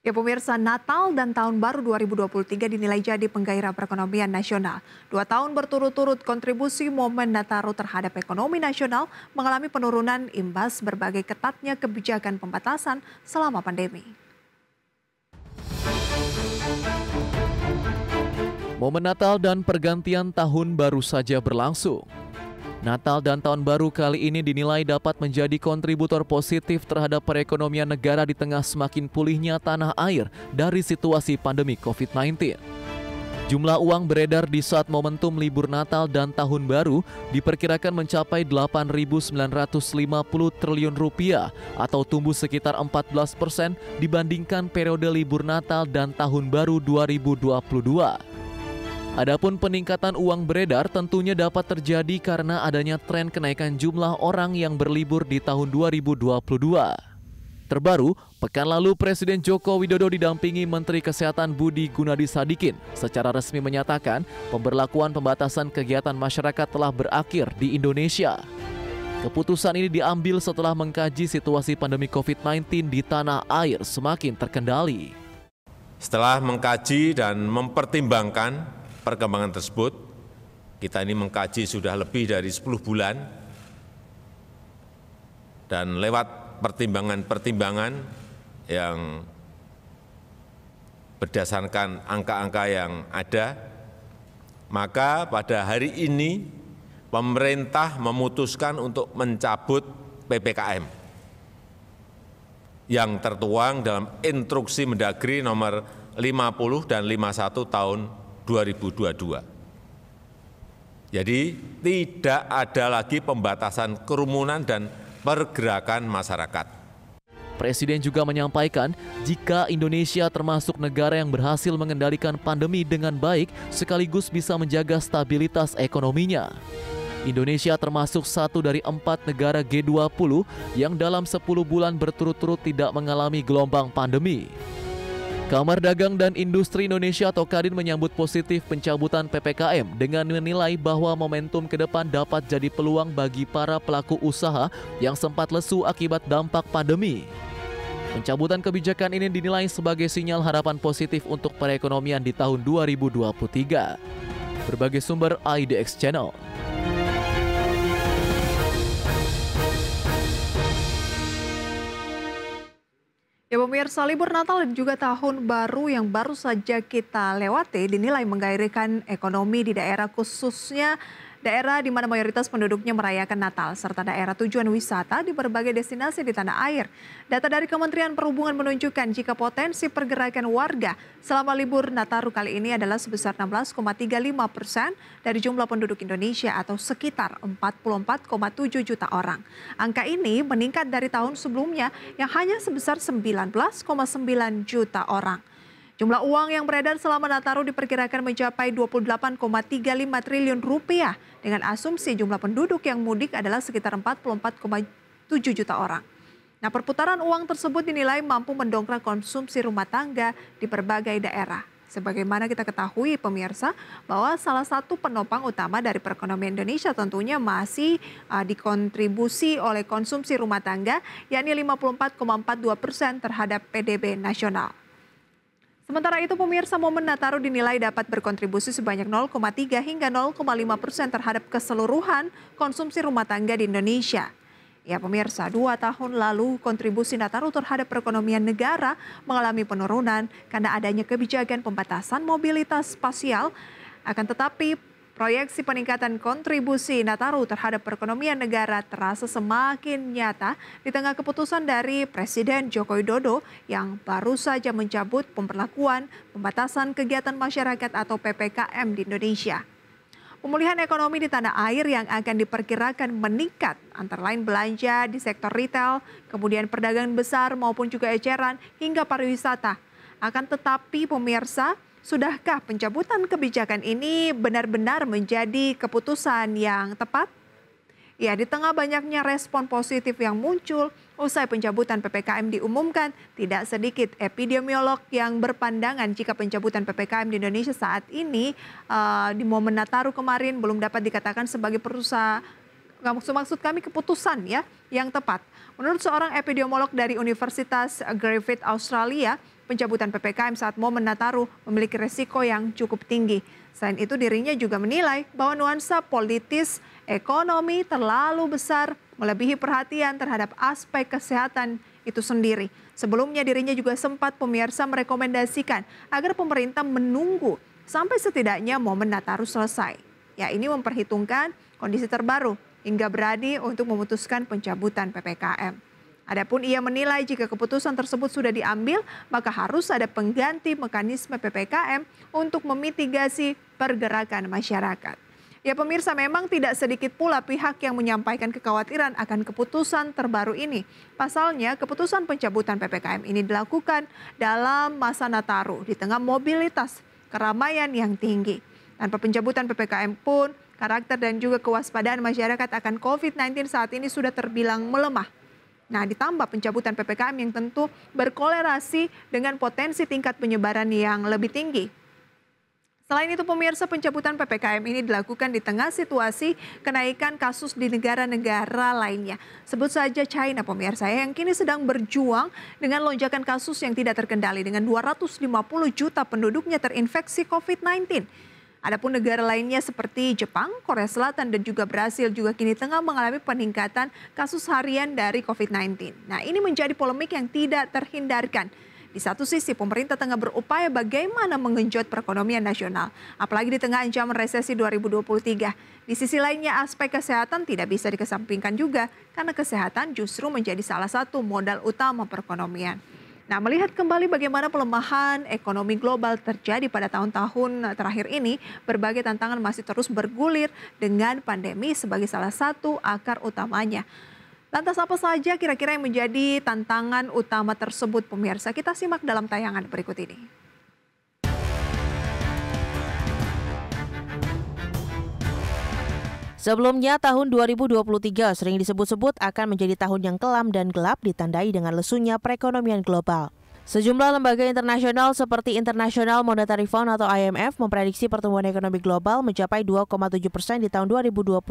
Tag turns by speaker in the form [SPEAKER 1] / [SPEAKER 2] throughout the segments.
[SPEAKER 1] Ya pemirsa, Natal dan Tahun Baru 2023 dinilai jadi penggairah perekonomian nasional. Dua tahun berturut-turut kontribusi momen Nataru terhadap ekonomi nasional mengalami penurunan imbas berbagai ketatnya kebijakan pembatasan selama pandemi.
[SPEAKER 2] Momen Natal dan pergantian tahun baru saja berlangsung. Natal dan Tahun Baru kali ini dinilai dapat menjadi kontributor positif terhadap perekonomian negara di tengah semakin pulihnya tanah air dari situasi pandemi COVID-19. Jumlah uang beredar di saat momentum libur Natal dan Tahun Baru diperkirakan mencapai 8.950 triliun rupiah atau tumbuh sekitar 14 persen dibandingkan periode libur Natal dan Tahun Baru 2022. Adapun peningkatan uang beredar tentunya dapat terjadi karena adanya tren kenaikan jumlah orang yang berlibur di tahun 2022. Terbaru, pekan lalu Presiden Joko Widodo didampingi Menteri Kesehatan Budi Gunadi Sadikin secara resmi menyatakan pemberlakuan pembatasan kegiatan masyarakat telah berakhir di Indonesia. Keputusan ini diambil setelah mengkaji situasi pandemi COVID-19 di tanah air semakin terkendali.
[SPEAKER 3] Setelah mengkaji dan mempertimbangkan perkembangan tersebut. Kita ini mengkaji sudah lebih dari 10 bulan dan lewat pertimbangan-pertimbangan yang berdasarkan angka-angka yang ada, maka pada hari ini pemerintah memutuskan untuk mencabut PPKM yang tertuang dalam instruksi Mendagri nomor 50 dan 51 tahun 2022. Jadi tidak ada lagi pembatasan kerumunan dan pergerakan masyarakat.
[SPEAKER 2] Presiden juga menyampaikan jika Indonesia termasuk negara yang berhasil mengendalikan pandemi dengan baik sekaligus bisa menjaga stabilitas ekonominya. Indonesia termasuk satu dari empat negara G20 yang dalam 10 bulan berturut-turut tidak mengalami gelombang pandemi. Kamar Dagang dan Industri Indonesia atau Kadin menyambut positif pencabutan PPKM dengan menilai bahwa momentum ke depan dapat jadi peluang bagi para pelaku usaha yang sempat lesu akibat dampak pandemi. Pencabutan kebijakan ini dinilai sebagai sinyal harapan positif untuk perekonomian di tahun 2023. Berbagai sumber IDX Channel.
[SPEAKER 1] Ya pemirsa, libur Natal dan juga Tahun Baru yang baru saja kita lewati dinilai menggairahkan ekonomi di daerah khususnya daerah di mana mayoritas penduduknya merayakan Natal, serta daerah tujuan wisata di berbagai destinasi di tanah air. Data dari Kementerian Perhubungan menunjukkan jika potensi pergerakan warga selama libur Nataru kali ini adalah sebesar 16,35 persen dari jumlah penduduk Indonesia atau sekitar 44,7 juta orang. Angka ini meningkat dari tahun sebelumnya yang hanya sebesar 19,9 juta orang. Jumlah uang yang beredar selama Nataru diperkirakan mencapai 28,35 triliun rupiah dengan asumsi jumlah penduduk yang mudik adalah sekitar 44,7 juta orang. Nah perputaran uang tersebut dinilai mampu mendongkrak konsumsi rumah tangga di berbagai daerah. Sebagaimana kita ketahui pemirsa bahwa salah satu penopang utama dari perekonomian Indonesia tentunya masih uh, dikontribusi oleh konsumsi rumah tangga yakni 54,42 persen terhadap PDB nasional. Sementara itu pemirsa momen Nataru dinilai dapat berkontribusi sebanyak 0,3 hingga 0,5 persen terhadap keseluruhan konsumsi rumah tangga di Indonesia. Ya pemirsa, dua tahun lalu kontribusi Nataru terhadap perekonomian negara mengalami penurunan karena adanya kebijakan pembatasan mobilitas spasial. Akan tetapi Proyeksi peningkatan kontribusi Nataru terhadap perekonomian negara terasa semakin nyata di tengah keputusan dari Presiden Joko Widodo yang baru saja mencabut pemberlakuan pembatasan kegiatan masyarakat atau PPKM di Indonesia. Pemulihan ekonomi di tanah air yang akan diperkirakan meningkat antara lain belanja di sektor retail, kemudian perdagangan besar maupun juga eceran hingga pariwisata. Akan tetapi pemirsa, Sudahkah pencabutan kebijakan ini benar-benar menjadi keputusan yang tepat? Ya, di tengah banyaknya respon positif yang muncul usai pencabutan PPKM diumumkan, tidak sedikit epidemiolog yang berpandangan jika pencabutan PPKM di Indonesia saat ini uh, di momen Nataru kemarin belum dapat dikatakan sebagai perusahaan maksud maksud kami keputusan ya yang tepat. Menurut seorang epidemiolog dari Universitas Griffith Australia, pencabutan PPKM saat momen Nataru memiliki resiko yang cukup tinggi. Selain itu dirinya juga menilai bahwa nuansa politis ekonomi terlalu besar melebihi perhatian terhadap aspek kesehatan itu sendiri. Sebelumnya dirinya juga sempat pemirsa merekomendasikan agar pemerintah menunggu sampai setidaknya momen Nataru selesai. Ya ini memperhitungkan kondisi terbaru hingga berani untuk memutuskan pencabutan PPKM. Adapun ia menilai jika keputusan tersebut sudah diambil, maka harus ada pengganti mekanisme PPKM untuk memitigasi pergerakan masyarakat. Ya pemirsa memang tidak sedikit pula pihak yang menyampaikan kekhawatiran akan keputusan terbaru ini. Pasalnya keputusan pencabutan PPKM ini dilakukan dalam masa Nataru di tengah mobilitas keramaian yang tinggi. Tanpa pencabutan PPKM pun karakter dan juga kewaspadaan masyarakat akan COVID-19 saat ini sudah terbilang melemah. Nah, ditambah pencabutan PPKM yang tentu berkolerasi dengan potensi tingkat penyebaran yang lebih tinggi. Selain itu, pemirsa pencabutan PPKM ini dilakukan di tengah situasi kenaikan kasus di negara-negara lainnya. Sebut saja China, pemirsa, yang kini sedang berjuang dengan lonjakan kasus yang tidak terkendali dengan 250 juta penduduknya terinfeksi COVID-19. Adapun negara lainnya seperti Jepang, Korea Selatan, dan juga Brasil juga kini tengah mengalami peningkatan kasus harian dari COVID-19. Nah, ini menjadi polemik yang tidak terhindarkan di satu sisi, pemerintah tengah berupaya bagaimana mengenjot perekonomian nasional, apalagi di tengah ancaman resesi 2023. Di sisi lainnya, aspek kesehatan tidak bisa dikesampingkan juga, karena kesehatan justru menjadi salah satu modal utama perekonomian. Nah, melihat kembali bagaimana pelemahan ekonomi global terjadi pada tahun-tahun terakhir ini, berbagai tantangan masih terus bergulir dengan pandemi sebagai salah satu akar utamanya. Lantas apa saja kira-kira yang menjadi tantangan utama tersebut pemirsa? Kita simak dalam tayangan berikut ini.
[SPEAKER 4] Sebelumnya, tahun 2023 sering disebut-sebut akan menjadi tahun yang kelam dan gelap ditandai dengan lesunya perekonomian global. Sejumlah lembaga internasional seperti International Monetary Fund atau IMF memprediksi pertumbuhan ekonomi global mencapai 2,7 persen di tahun 2023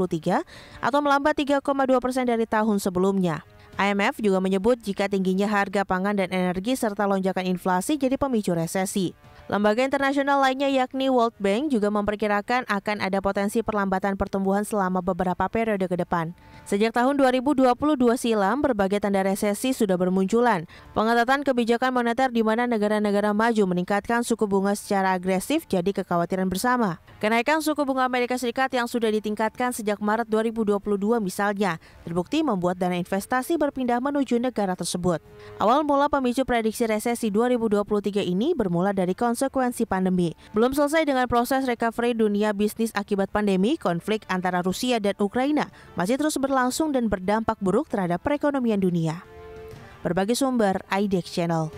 [SPEAKER 4] atau melambat 3,2 persen dari tahun sebelumnya. IMF juga menyebut jika tingginya harga pangan dan energi serta lonjakan inflasi jadi pemicu resesi. Lembaga internasional lainnya yakni World Bank juga memperkirakan akan ada potensi perlambatan pertumbuhan selama beberapa periode ke depan. Sejak tahun 2022 silam, berbagai tanda resesi sudah bermunculan. Pengetatan kebijakan moneter di mana negara-negara maju meningkatkan suku bunga secara agresif jadi kekhawatiran bersama. Kenaikan suku bunga Amerika Serikat yang sudah ditingkatkan sejak Maret 2022 misalnya, terbukti membuat dana investasi berpindah menuju negara tersebut. Awal mula pemicu prediksi resesi 2023 ini bermula dari konsekuensi pandemi. Belum selesai dengan proses recovery dunia bisnis akibat pandemi, konflik antara Rusia dan Ukraina masih terus berlangsung dan berdampak buruk terhadap perekonomian dunia. Berbagai sumber IDEX Channel.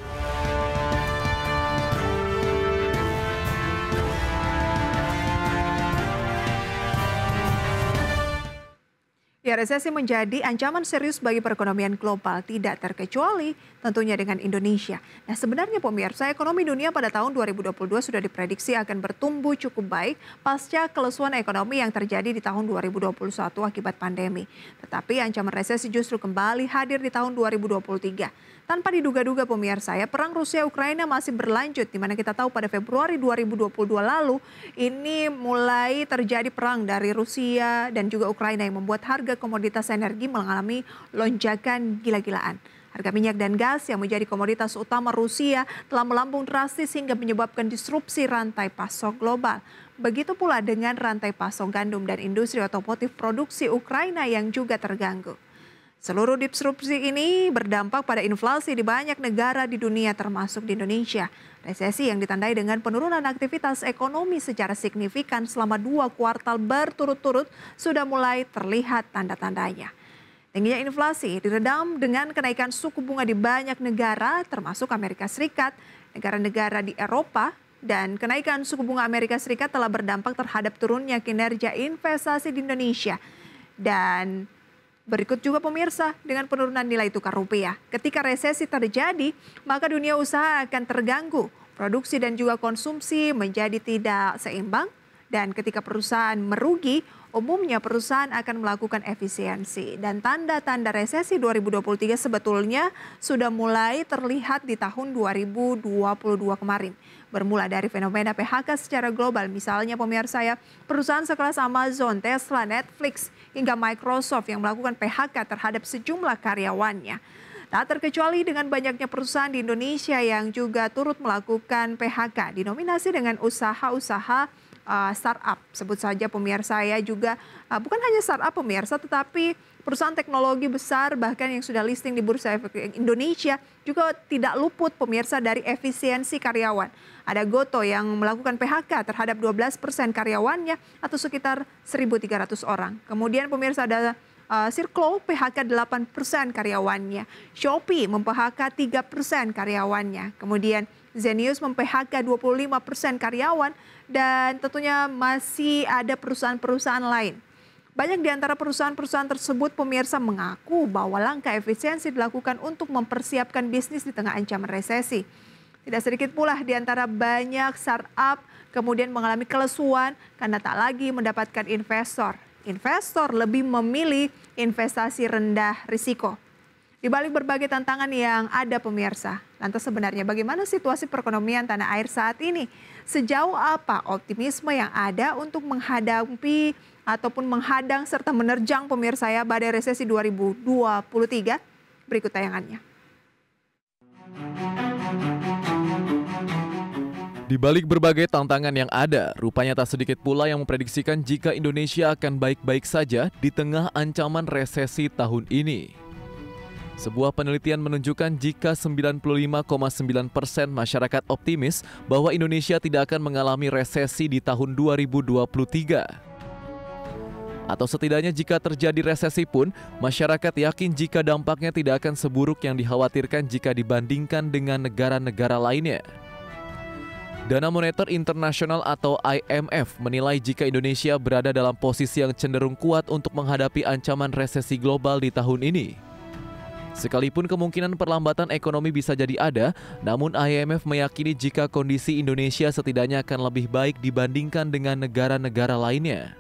[SPEAKER 1] Ya, resesi menjadi ancaman serius bagi perekonomian global, tidak terkecuali tentunya dengan Indonesia. Nah, sebenarnya pemirsa, ekonomi dunia pada tahun 2022 sudah diprediksi akan bertumbuh cukup baik pasca kelesuan ekonomi yang terjadi di tahun 2021 akibat pandemi. Tetapi ancaman resesi justru kembali hadir di tahun 2023 tanpa diduga-duga pemirsa ya, perang Rusia Ukraina masih berlanjut di mana kita tahu pada Februari 2022 lalu ini mulai terjadi perang dari Rusia dan juga Ukraina yang membuat harga komoditas energi mengalami lonjakan gila-gilaan. Harga minyak dan gas yang menjadi komoditas utama Rusia telah melambung drastis hingga menyebabkan disrupsi rantai pasok global. Begitu pula dengan rantai pasok gandum dan industri otomotif produksi Ukraina yang juga terganggu. Seluruh disrupsi ini berdampak pada inflasi di banyak negara di dunia termasuk di Indonesia. Resesi yang ditandai dengan penurunan aktivitas ekonomi secara signifikan selama dua kuartal berturut-turut sudah mulai terlihat tanda-tandanya. Tingginya inflasi diredam dengan kenaikan suku bunga di banyak negara termasuk Amerika Serikat, negara-negara di Eropa, dan kenaikan suku bunga Amerika Serikat telah berdampak terhadap turunnya kinerja investasi di Indonesia. Dan Berikut juga pemirsa dengan penurunan nilai tukar rupiah. Ketika resesi terjadi, maka dunia usaha akan terganggu. Produksi dan juga konsumsi menjadi tidak seimbang dan ketika perusahaan merugi, umumnya perusahaan akan melakukan efisiensi dan tanda-tanda resesi 2023 sebetulnya sudah mulai terlihat di tahun 2022 kemarin. Bermula dari fenomena PHK secara global, misalnya pemirsa ya, perusahaan sekelas Amazon, Tesla, Netflix, hingga Microsoft yang melakukan PHK terhadap sejumlah karyawannya. Tak terkecuali dengan banyaknya perusahaan di Indonesia yang juga turut melakukan PHK, dinominasi dengan usaha-usaha uh, startup. Sebut saja pemirsa saya juga uh, bukan hanya startup pemirsa tetapi perusahaan teknologi besar bahkan yang sudah listing di Bursa Efek Indonesia juga tidak luput pemirsa dari efisiensi karyawan. Ada Goto yang melakukan PHK terhadap 12 persen karyawannya atau sekitar 1.300 orang. Kemudian pemirsa ada uh, PHK 8 persen karyawannya. Shopee mem-PHK 3 persen karyawannya. Kemudian Zenius mem-PHK 25 persen karyawan dan tentunya masih ada perusahaan-perusahaan lain. Banyak di antara perusahaan-perusahaan tersebut pemirsa mengaku bahwa langkah efisiensi dilakukan untuk mempersiapkan bisnis di tengah ancaman resesi. Tidak sedikit pula di antara banyak startup kemudian mengalami kelesuan karena tak lagi mendapatkan investor. Investor lebih memilih investasi rendah risiko. Di balik berbagai tantangan yang ada pemirsa, lantas sebenarnya bagaimana situasi perekonomian tanah air saat ini? Sejauh apa optimisme yang ada untuk menghadapi ataupun menghadang serta menerjang pemirsa ya badai resesi 2023? Berikut tayangannya.
[SPEAKER 2] Di balik berbagai tantangan yang ada, rupanya tak sedikit pula yang memprediksikan jika Indonesia akan baik-baik saja di tengah ancaman resesi tahun ini. Sebuah penelitian menunjukkan jika 95,9 persen masyarakat optimis bahwa Indonesia tidak akan mengalami resesi di tahun 2023. Atau setidaknya jika terjadi resesi pun, masyarakat yakin jika dampaknya tidak akan seburuk yang dikhawatirkan jika dibandingkan dengan negara-negara lainnya. Dana Moneter Internasional atau IMF menilai jika Indonesia berada dalam posisi yang cenderung kuat untuk menghadapi ancaman resesi global di tahun ini. Sekalipun kemungkinan perlambatan ekonomi bisa jadi ada, namun IMF meyakini jika kondisi Indonesia setidaknya akan lebih baik dibandingkan dengan negara-negara lainnya.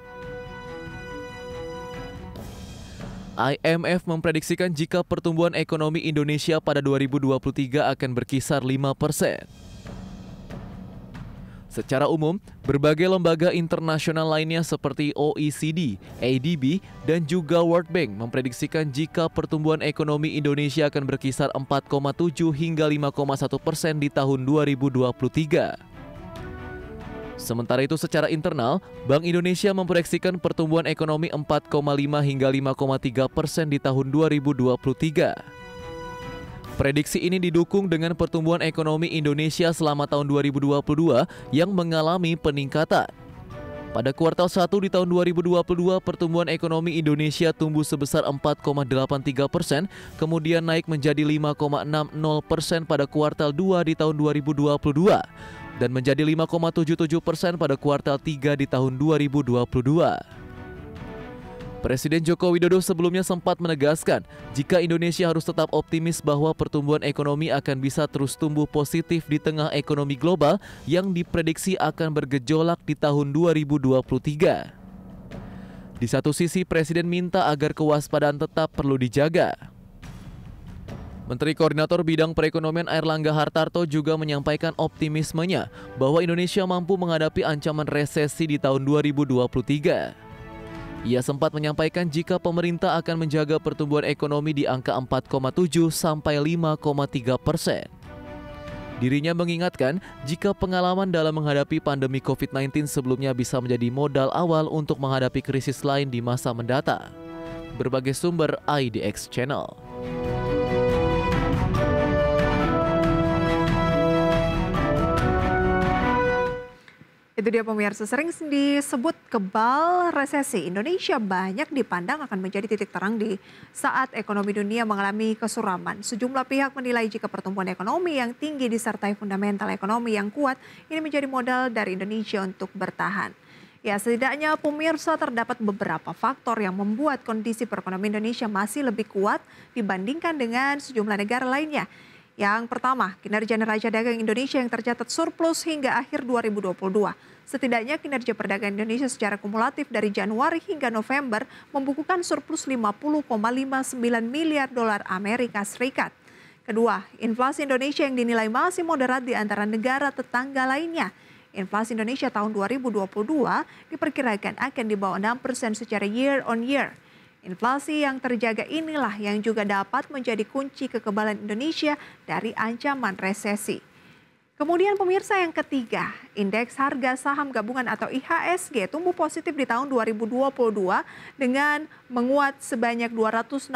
[SPEAKER 2] IMF memprediksikan jika pertumbuhan ekonomi Indonesia pada 2023 akan berkisar 5 persen. Secara umum, berbagai lembaga internasional lainnya seperti OECD, ADB, dan juga World Bank memprediksikan jika pertumbuhan ekonomi Indonesia akan berkisar 4,7 hingga 5,1 persen di tahun 2023. Sementara itu secara internal, Bank Indonesia memproyeksikan pertumbuhan ekonomi 4,5 hingga 5,3 persen di tahun 2023. Prediksi ini didukung dengan pertumbuhan ekonomi Indonesia selama tahun 2022 yang mengalami peningkatan. Pada kuartal 1 di tahun 2022, pertumbuhan ekonomi Indonesia tumbuh sebesar 4,83 persen, kemudian naik menjadi 5,60 persen pada kuartal 2 di tahun 2022, dan menjadi 5,77 persen pada kuartal 3 di tahun 2022. Presiden Joko Widodo sebelumnya sempat menegaskan jika Indonesia harus tetap optimis bahwa pertumbuhan ekonomi akan bisa terus tumbuh positif di tengah ekonomi global yang diprediksi akan bergejolak di tahun 2023. Di satu sisi, Presiden minta agar kewaspadaan tetap perlu dijaga. Menteri Koordinator Bidang Perekonomian Airlangga Hartarto juga menyampaikan optimismenya bahwa Indonesia mampu menghadapi ancaman resesi di tahun 2023. Ia sempat menyampaikan jika pemerintah akan menjaga pertumbuhan ekonomi di angka 4,7 sampai 5,3 persen. Dirinya mengingatkan jika pengalaman dalam menghadapi pandemi COVID-19 sebelumnya bisa menjadi modal awal untuk menghadapi krisis lain di masa mendatang. Berbagai sumber IDX Channel.
[SPEAKER 1] Itu dia pemirsa, sering disebut kebal resesi. Indonesia banyak dipandang akan menjadi titik terang di saat ekonomi dunia mengalami kesuraman. Sejumlah pihak menilai jika pertumbuhan ekonomi yang tinggi disertai fundamental ekonomi yang kuat ini menjadi modal dari Indonesia untuk bertahan. Ya, setidaknya pemirsa terdapat beberapa faktor yang membuat kondisi perekonomian Indonesia masih lebih kuat dibandingkan dengan sejumlah negara lainnya. Yang pertama, kinerja neraca dagang Indonesia yang tercatat surplus hingga akhir 2022. Setidaknya kinerja perdagangan Indonesia secara kumulatif dari Januari hingga November membukukan surplus 50,59 miliar dolar Amerika Serikat. Kedua, inflasi Indonesia yang dinilai masih moderat di antara negara tetangga lainnya. Inflasi Indonesia tahun 2022 diperkirakan akan di bawah 6 persen secara year on year. Inflasi yang terjaga inilah yang juga dapat menjadi kunci kekebalan Indonesia dari ancaman resesi. Kemudian pemirsa yang ketiga, indeks harga saham gabungan atau IHSG tumbuh positif di tahun 2022 dengan menguat sebanyak 269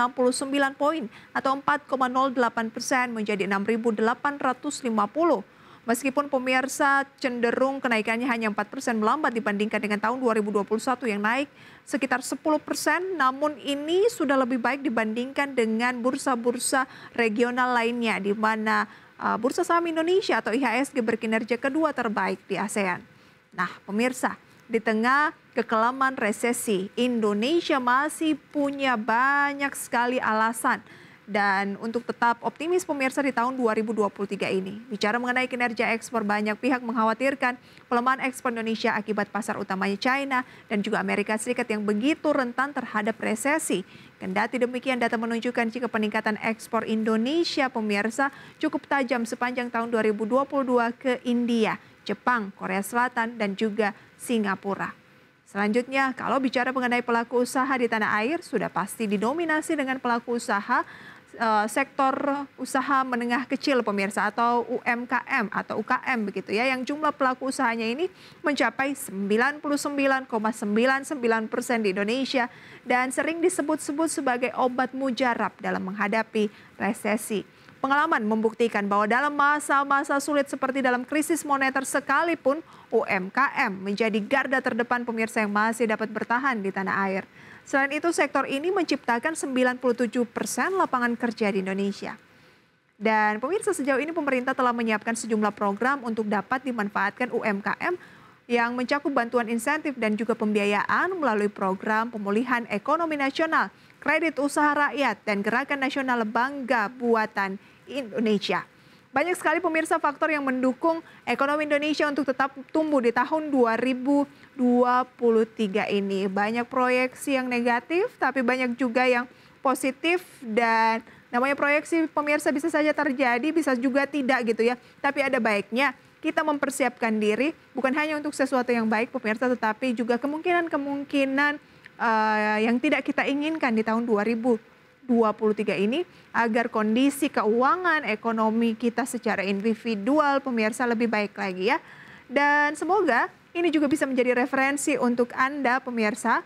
[SPEAKER 1] poin atau 4,08 persen menjadi 6.850. Meskipun pemirsa cenderung kenaikannya hanya 4 persen melambat dibandingkan dengan tahun 2021 yang naik sekitar 10 persen, namun ini sudah lebih baik dibandingkan dengan bursa-bursa regional lainnya di mana uh, Bursa Saham Indonesia atau IHSG berkinerja kedua terbaik di ASEAN. Nah, pemirsa, di tengah kekelaman resesi, Indonesia masih punya banyak sekali alasan dan untuk tetap optimis pemirsa di tahun 2023 ini. Bicara mengenai kinerja ekspor, banyak pihak mengkhawatirkan pelemahan ekspor Indonesia akibat pasar utamanya China dan juga Amerika Serikat yang begitu rentan terhadap resesi. Kendati demikian data menunjukkan jika peningkatan ekspor Indonesia pemirsa cukup tajam sepanjang tahun 2022 ke India, Jepang, Korea Selatan, dan juga Singapura. Selanjutnya, kalau bicara mengenai pelaku usaha di tanah air, sudah pasti didominasi dengan pelaku usaha uh, sektor usaha menengah kecil pemirsa atau UMKM atau UKM begitu ya yang jumlah pelaku usahanya ini mencapai 99,99 persen di Indonesia dan sering disebut-sebut sebagai obat mujarab dalam menghadapi resesi. Pengalaman membuktikan bahwa dalam masa-masa sulit seperti dalam krisis moneter sekalipun UMKM menjadi garda terdepan pemirsa yang masih dapat bertahan di tanah air. Selain itu, sektor ini menciptakan 97 persen lapangan kerja di Indonesia. Dan pemirsa sejauh ini pemerintah telah menyiapkan sejumlah program untuk dapat dimanfaatkan UMKM yang mencakup bantuan insentif dan juga pembiayaan melalui program pemulihan ekonomi nasional, kredit usaha rakyat, dan gerakan nasional Bangga Buatan Indonesia. Banyak sekali pemirsa faktor yang mendukung ekonomi Indonesia untuk tetap tumbuh di tahun 2023 ini. Banyak proyeksi yang negatif, tapi banyak juga yang positif dan namanya proyeksi pemirsa bisa saja terjadi, bisa juga tidak gitu ya. Tapi ada baiknya kita mempersiapkan diri bukan hanya untuk sesuatu yang baik pemirsa, tetapi juga kemungkinan-kemungkinan uh, yang tidak kita inginkan di tahun 2023 2023 ini agar kondisi keuangan ekonomi kita secara individual pemirsa lebih baik lagi ya. Dan semoga ini juga bisa menjadi referensi untuk Anda pemirsa